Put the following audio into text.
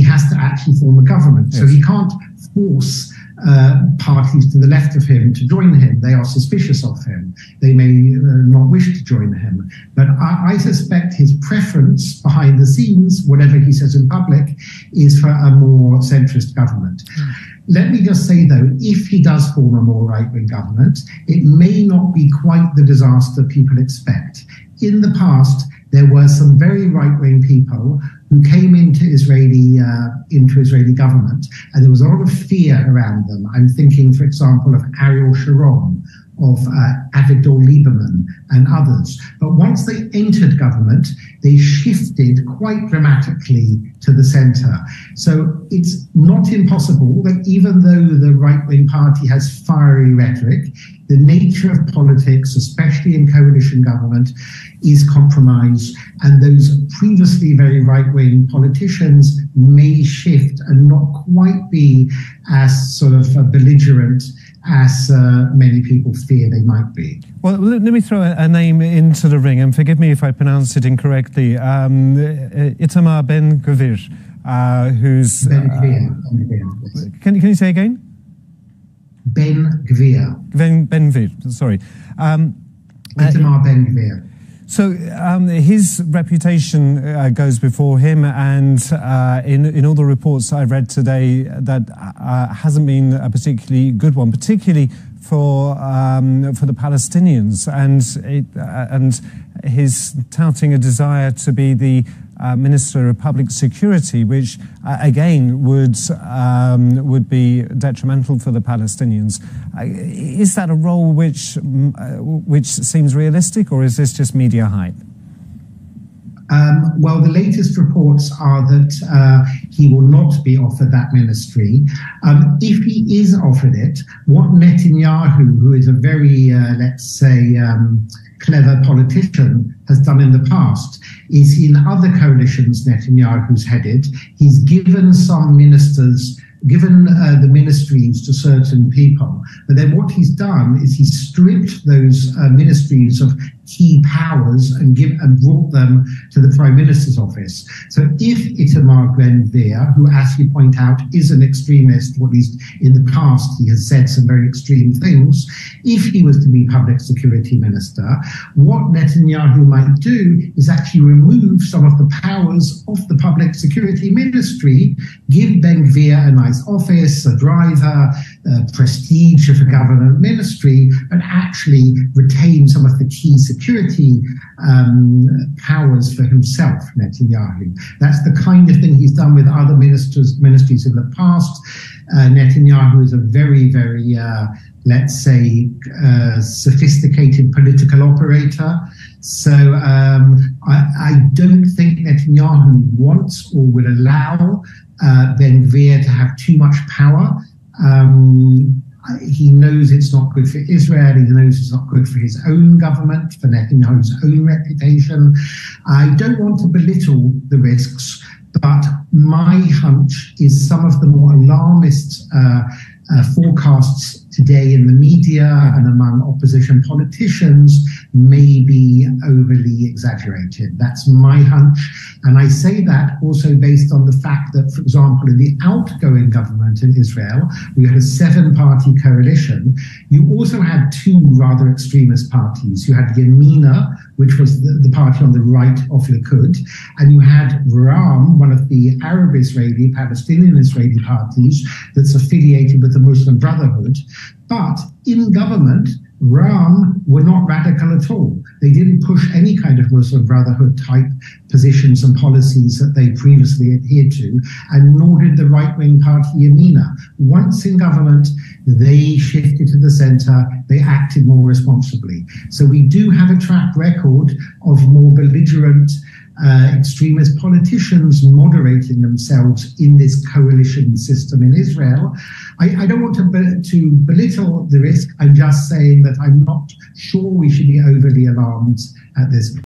he has to actually form a government. Yes. So he can't force uh, parties to the left of him to join him. They are suspicious of him. They may uh, not wish to join him. But I, I, suspect his preference behind the scenes, whatever he says in public, is for a more centrist government. Mm. Let me just say, though, if he does form a more right wing government, it may not be quite the disaster people expect. In the past, there were some very right wing people who came into Israeli uh, into Israeli government, and there was a lot of fear around them. I'm thinking, for example, of Ariel Sharon, of uh, Avigdor Lieberman and others. But once they entered government, they shifted quite dramatically to the center. So it's not impossible that even though the right wing party has fiery rhetoric, the nature of politics, especially in coalition government, is compromised, and those previously very right wing politicians may shift and not quite be as sort of belligerent as uh, many people fear they might be. Well, let me throw a, name into the ring, and forgive me if I pronounce it incorrectly. Um, Itamar Ben Gvir, uh, who's. Ben Gvir. Uh, can, can you say again? Ben Gvir. Ben, ben Gvir, sorry. Um, Itamar Ben Gvir. So um, his reputation uh, goes before him, and uh, in in all the reports I read today, that uh, hasn't been a particularly good one, particularly for um, for the Palestinians, and it, uh, and his touting a desire to be the uh, Minister of Public Security, which uh, again would um, would be detrimental for the Palestinians. Uh, is that a role which uh, which seems realistic, or is this just media hype? Um, well, the latest reports are that uh, he will not be offered that ministry. Um, if he is offered it, what Netanyahu, who is a very, uh, let's say, um, clever politician, has done in the past is in other coalitions Netanyahu's headed, he's given some ministers given uh, the ministries to certain people. But then what he's done is he's stripped those uh, ministries of key powers and give and brought them to the Prime Minister's office. So if Itamar Ben-Gvir, who as you point out is an extremist, or at least in the past he has said some very extreme things, if he was to be public security minister, what Netanyahu might do is actually remove some of the powers of the public security ministry, give Ben-Gvir a nice office, a driver, uh, prestige of a government ministry, and actually retain some of the key security um, powers for himself, Netanyahu. That's the kind of thing he's done with other ministers, ministries in the past. Uh, Netanyahu is a very, very, uh, let's say, uh, sophisticated political operator. So um, I, I, don't think Netanyahu wants or would allow uh, Ben Gvir to have too much power. Um, he knows it's not good for Israel. He knows it's not good for his own government, for Netanyahu's own reputation. I don't want to belittle the risks, but my hunch is some of the more alarmist uh, uh, forecasts today in the media and among opposition politicians may be overly exaggerated. That's my hunch. And I say that also based on the fact that, for example, in the outgoing government in Israel, we had a seven party coalition. You also had two rather extremist parties. You had Yamina, which was the, the party on the right of Likud, and you had Ra'am, one of the Arab Israeli, Palestinian Israeli parties that's affiliated with the Muslim Brotherhood. But in government, Ra'am were not radical at all. They didn't push any kind of Muslim Brotherhood type positions and policies that they previously adhered to, and nor did the right wing party Yamina. Once in government, they shifted to the center, they acted more responsibly. So we do have a track record of more belligerent uh, extremist politicians moderating themselves in this coalition system in Israel. I, I don't want to, be, to belittle the risk. I'm just saying that I'm not sure we should be overly alarmed at this